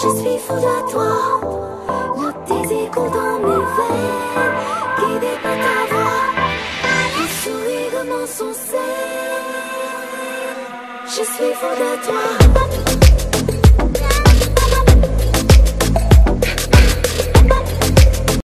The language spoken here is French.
Je suis fou de toi. Le désir coule dans mes veines, guidé par ta voix. Le sourire de mon. Je suis fou de toi.